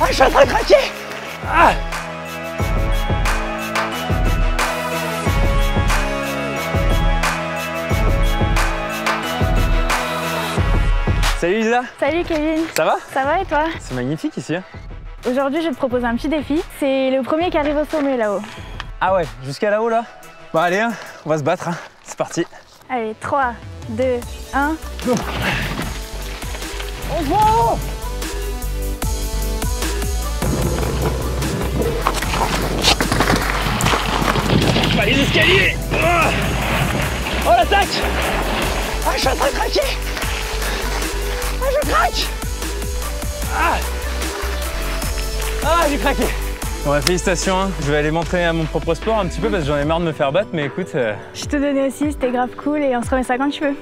Ah, je suis en train de craquer ah. Salut Lisa Salut Kevin Ça va? Ça va et toi? C'est magnifique ici. hein. Aujourd'hui je vais te proposer un petit défi. C'est le premier qui arrive au sommet là-haut. Ah ouais, jusqu'à là-haut là? Bon allez, hein, on va se battre. hein. C'est parti. Allez, 3, 2, 1. Pas les escaliers Oh, Oh, l'attaque Ah, je suis en train de craquer. Ah, je craque. Ah. Ah, j'ai craqué. Bon bah félicitations, hein. je vais aller m'entraîner à mon propre sport un petit peu parce que j'en ai marre de me faire battre, mais écoute, euh, Je te donnais aussi, c'était grave cool et on se remet ça quand tu veux.